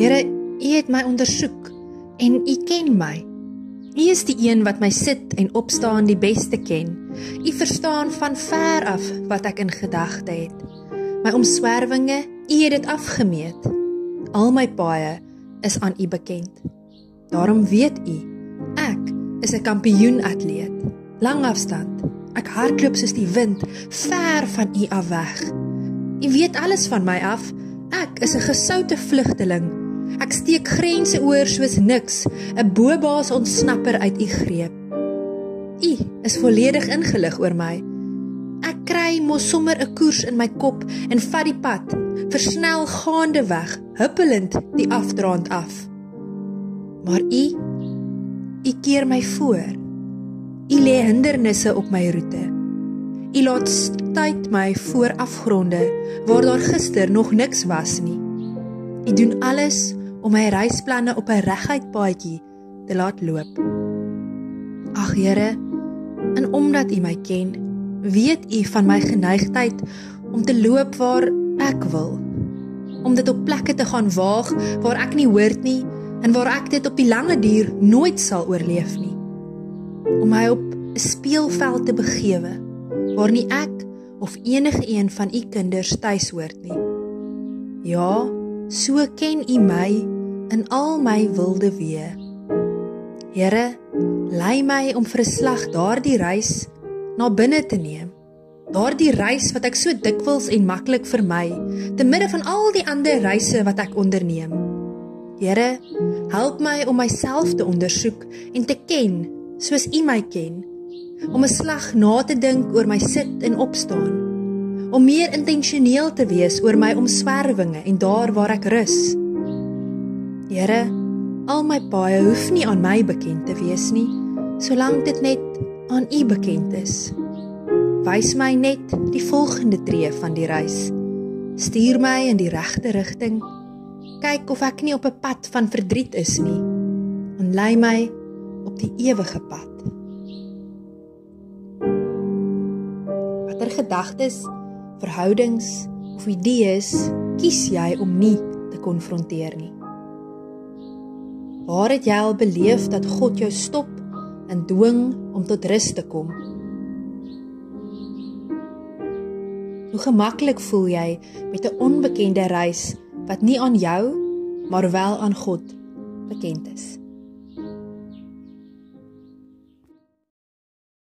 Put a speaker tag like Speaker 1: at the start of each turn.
Speaker 1: Here, U het my ondersoek en U ken my. U is die een wat my sit en opstaan die beste ken. U verstaan van ver af wat ek in gedagte het. My omswervinge, U het dit afgemeet. Al my paaie is aan U bekend. Daarom weet U, ek is 'n kampioen atleet. Lang afstand. Ek hardloop soos die wind, ver van U af weg. U weet alles van my af. Ek is 'n gesoute vlugteling Ek steek grense oor soos niks, 'n bobaas ontsnapper uit u greep. U is volledig ingelig oor my. Ek kry mos sommer 'n koers in my kop en vat die pad, versnel gaande weg, huppelend die afdraand af. Maar u u keer my voor. U lê hindernisse op my roete. U laat stuit my voor afgronde waar daar gister nog niks was nie. U doen alles om my reisplanne op 'n reguit paadjie te laat loop. Ag Here, en omdat U my ken, weet U van my geneigtheid om te loop waar ek wil. Om dit op plekke te gaan waag waar ek nie hoort nie en waar ek dit op die lange duur nooit sal oorleef nie. Om my op 'n speelveld te begewe waar nie ek of enige een van u kinders tuis hoort nie. Ja, so ken U my in al my wilde weë. Here, lei my om vir 'n slag daardie reis na binne te neem. Daardie reis wat ek so dikwels en maklik vermy, te midde van al die ander reise wat ek onderneem. Here, help my om myself te ondersoek en te ken soos U my ken. Om 'n slag na te dink oor my sit en opstaan om meer intentioneel te wees oor my omswervinge en daar waar ek rus. Here, al my paaie hoef nie aan my bekend te wees nie, solank dit net aan U bekend is. Wys my net die volgende tree van die reis. Stuur my in die regte rigting. Kyk of ek nie op 'n pad van verdriet is nie. En lei my op die ewige pad. Watter gedagtes verhoudings of idees kies jy om nie te konfronteer nie? Waar het jy al beleef dat God jou stop en dwing om tot rus te kom? Hoe gemaklik voel jy met 'n onbekende reis wat nie aan jou maar wel aan God bekend is?